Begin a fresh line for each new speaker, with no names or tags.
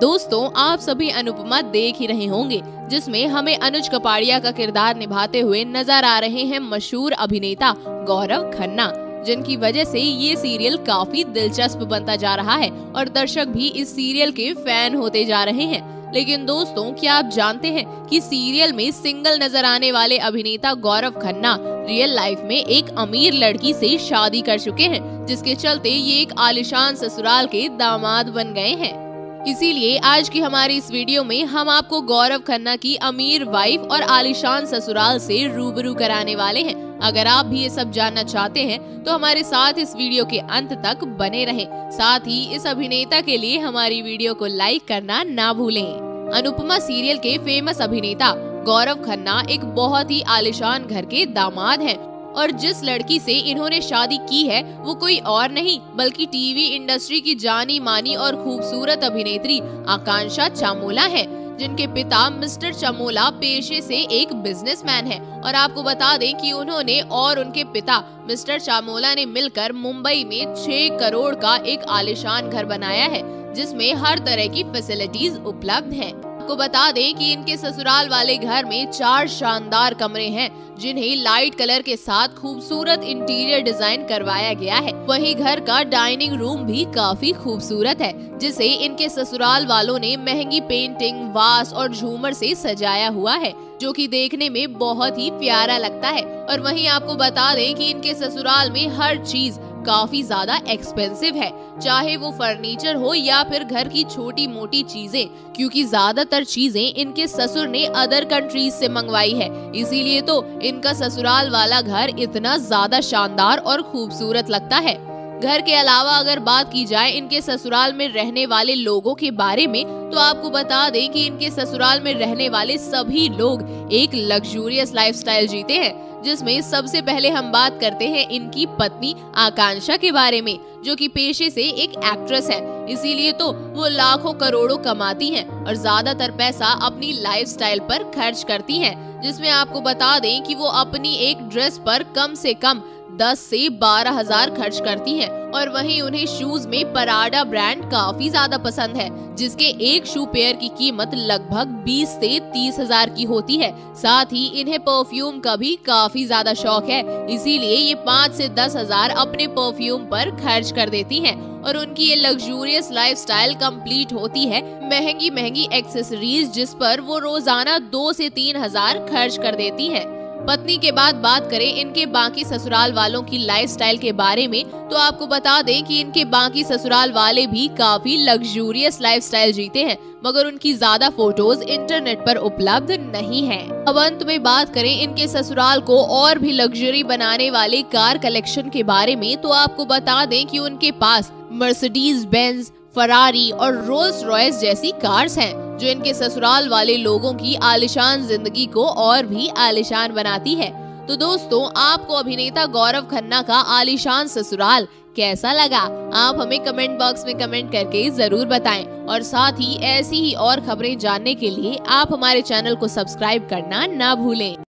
दोस्तों, आप सभी अनुपमा देख ही रहे होंगे, जिसमें हमें अनुज कपाड़िया का किरदार निभाते हुए नज़र आ रहे हैं मशहूर अभिनेता गौरव खन्ना, जिनकी वजह से ये सीरियल काफ़ी दिलचस्प बनता जा रहा है और दर्शक भी इस सीरियल के फ़ैन होते जा रहे हैं। लेकिन दोस्तों, क्या आप जानते हैं कि सीरियल में सिंगल नज़र आने वाले अभिनेता गौरव खन्ना रियल लाइफ में एक अमीर लड़की से शादी कर चुके हैं, जिसके चलते ये एक आलिशान ससुराल के दामाद बन गए हैं। इसीलिए आज की हमारी इस वीडियो में हम आपको गौरव खन्ना की अमीर वाइफ और आलिशान ससुराल से रूबरू कराने वाले हैं अगर आप भी ये सब जानना चाहते हैं तो हमारे साथ इस वीडियो के अंत तक बने रहें। साथ ही इस अभिनेता के लिए हमारी वीडियो को लाइक करना ना भूलें। अनुपमा सीरियल के फ़ेमस अभिनेता गौरव खन्ना एक बहुत ही आलिशान घर के दामाद हैं और जिस लड़की से इन्होंने शादी की है, वो कोई और नहीं, बल्कि टीवी इंडस्ट्री की जानी मानी और खूबसूरत अभिनेत्री आकांक्षा चामोला है, जिनके पिता मिस्टर चमोला पेशे से एक बिजनेसमैन है और आपको बता दें कि उन्होंने और उनके पिता मिस्टर चामोला ने मिलकर मुंबई में छह करोड़ का एक आलिशान घर बनाया है, जिसमें हर तरह की फैसिलिटीज़ उपलब्ध हैं। आपको बता दें कि इनके ससुराल वाले घर में चार शानदार कमरे हैं, जिन्हें लाइट कलर के साथ खूबसूरत इंटीरियर डिज़ाइन करवाया गया है। वहीं घर का डाइनिंग रूम भी काफ़ी खूबसूरत है, जिसे इनके ससुराल वालों ने महँगी पेंटिंग, वास और झूमर से सजाया हुआ है, जो कि देखने में बहुत ही प्यारा लगता है। और वहीं आपको बता दें कि इनके ससुराल में हर चीज़ काफ़ी ज़्यादा एक्सपेंसिव है, चाहे वो फर्नीचर हो या फिर घर की छोटी मोटी चीज़ें, क्योंकि ज़्यादातर चीज़ें इनके ससुर ने अदर कंट्रीज़ से मंगवाई है। इसीलिए तो इनका ससुराल वाला घर इतना ज़्यादा शानदार और खूबसूरत लगता है। घर के अलावा अगर बात की जाए इनके ससुराल में रहने वाले लोगों के बारे में तो आपको बता दें कि इनके ससुराल में रहने वाले सभी लोग एक लग्जूरियस लाइफस्टाइल जीते हैं। जिसमें सबसे पहले हम बात करते हैं इनकी पत्नी आकांक्षा के बारे में, जो कि पेशे से एक एक्ट्रेस है। इसीलिए तो वो लाखों करोड़ों कमाती हैं और ज़्यादातर पैसा अपनी लाइफस्टाइल पर खर्च करती हैं, जिसमें आपको बता दें कि वो अपनी एक ड्रेस पर कम से कम दस से बारह हज़ार खर्च करती हैं। और वहीं उन्हें शूज़ में पराडा ब्रांड काफ़ी ज़्यादा पसंद है, जिसके एक शू पेयर की कीमत लगभग 20 से तीस हज़ार की होती है साथ ही इन्हें परफ्यूम का भी काफ़ी ज़्यादा शौक है, इसीलिए ये पाँच से दस हज़ार अपने परफ्यूम पर खर्च कर देती हैं और उनकी ये लग्जूरियस लाइफस्टाइल कंप्लीट होती है महँगी महँगी एक्सेसरीज जिस पर वो रोज़ाना दो से तीन हज़ार खर्च कर देती हैं। पत्नी के बाद बात करें इनके बाकी ससुराल वालों की लाइफस्टाइल के बारे में तो आपको बता दें कि इनके बाकी ससुराल वाले भी काफ़ी लग्जूरियस लाइफस्टाइल जीते हैं, मगर उनकी ज़्यादा फ़ोटोज़ इंटरनेट पर उपलब्ध नहीं है। अब अंत में बात करें इनके ससुराल को और भी लग्जरी बनाने वाले कार कलेक्शन के बारे में तो आपको बता दें कि उनके पास मर्सिडीज बेंज फरारी और रोल्स रॉयस जैसी कार्स हैं। जो इनके ससुराल वाले लोगों की आलिशान ज़िंदगी को और भी आलिशान बनाती है। तो दोस्तों, आपको अभिनेता गौरव खन्ना का आलिशान ससुराल कैसा लगा? आप हमें कमेंट बॉक्स में कमेंट करके ज़रूर बताएँ। और साथ ही ऐसी ही और खबरें जानने के लिए आप हमारे चैनल को सब्सक्राइब करना ना भूलें।